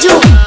do